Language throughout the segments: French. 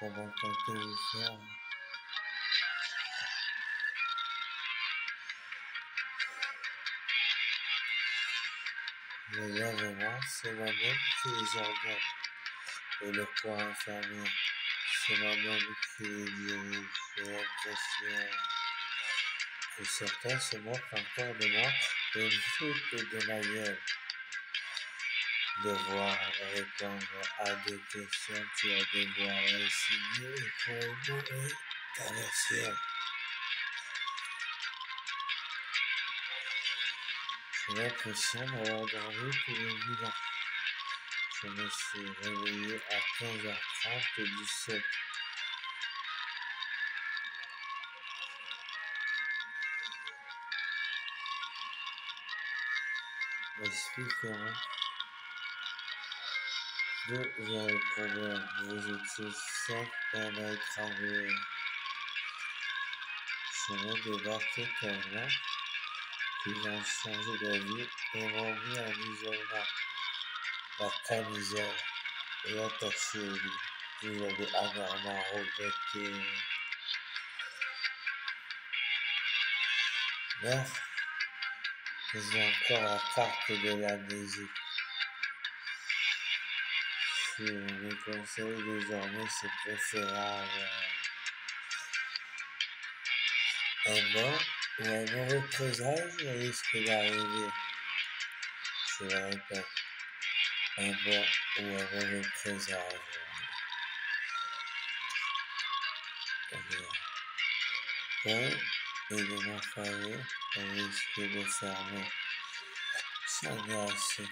Comment comptez-vous faire Le lavement, c'est moi-même qui les ordonne. Et le corps infirmier, c'est moi-même qui les dirige. L'impression que certains se moquent encore de moi et me foutent de ma gueule. Devoir répondre à des questions, tu vas devoir comment est ta version. J'ai l'impression d'avoir dormi pour une nuit. Je me suis réveillé à 15h30 et 17. Expliquez-moi. D'où vient le problème Vous étiez à m'être avoué. Je me débarqué comme là, ils ont changé d'avis et m'ont mis en isolement. La camisole est attachée au lit. Vous avez amèrement regretté. Mais, j'ai encore la carte de l'amnésie. Si vous me conseillez désormais, c'est préférable un bon ou un mauvais présage risque d'arriver. Je le répète, un bon ou un mauvais présage. Un et de mon famille risque de fermer. Est assez.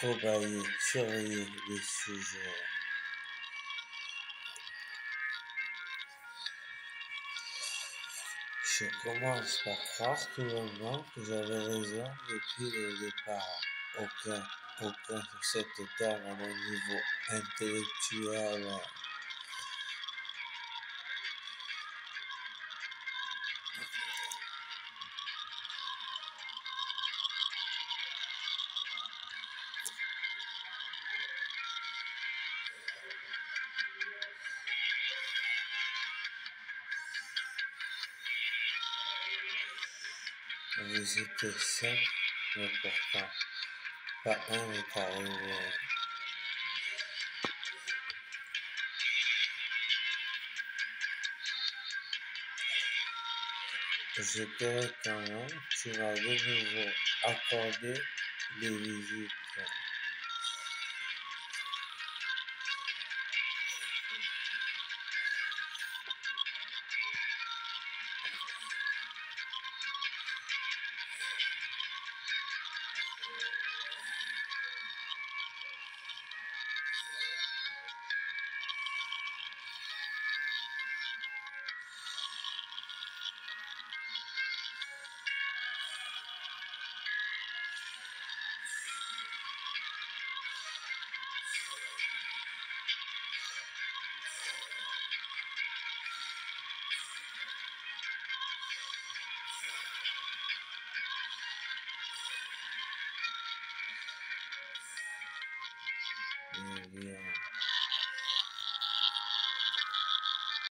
Cobayer, surveiller les sujets. Je commence par croire tout bonnement que j'avais raison depuis le départ. Aucun, aucun sur cette terre à mon niveau intellectuel. Vous étiez cinq, mais pourtant, pas un n'est arrivé. J'étais quand même, tu m'as de nouveau accordé des visites. yeah.